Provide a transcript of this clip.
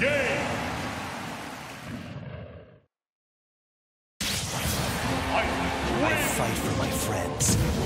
game. I fight for my friends.